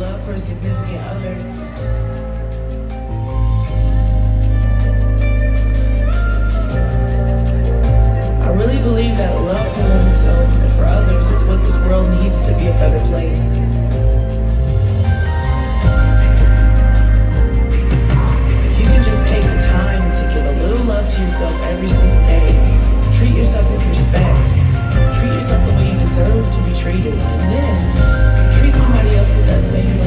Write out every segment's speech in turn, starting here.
love for a significant other. I really believe that love for oneself and for others is what this world needs to be a better place. If you can just take the time to give a little love to yourself every single day, treat yourself with respect, treat yourself the way you deserve to be treated, blessing.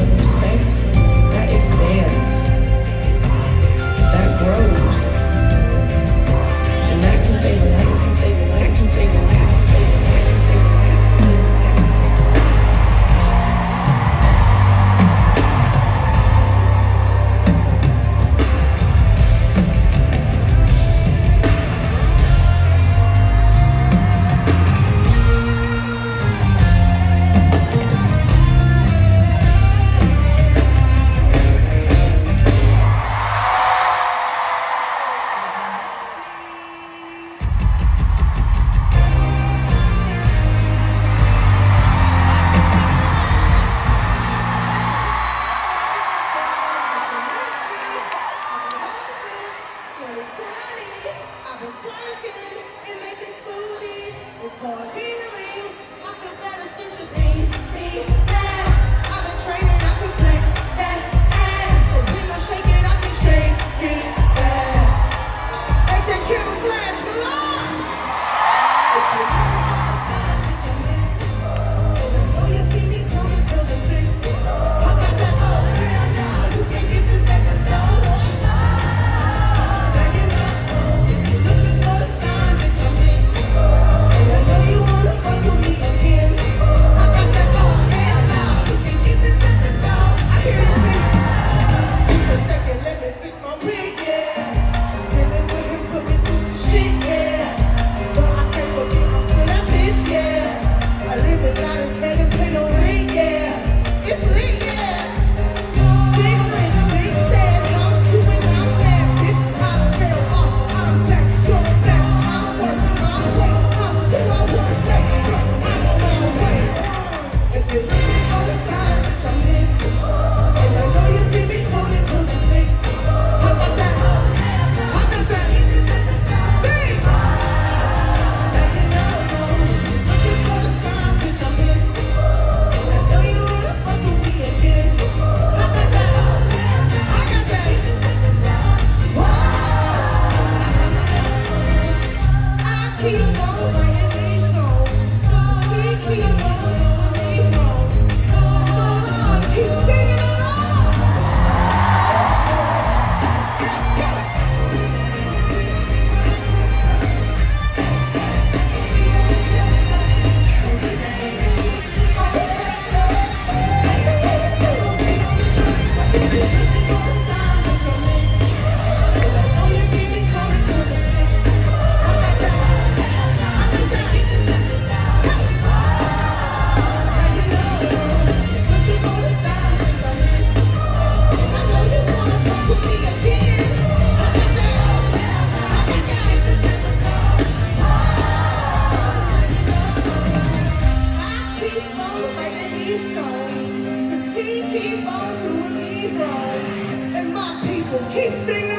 for Keep singing.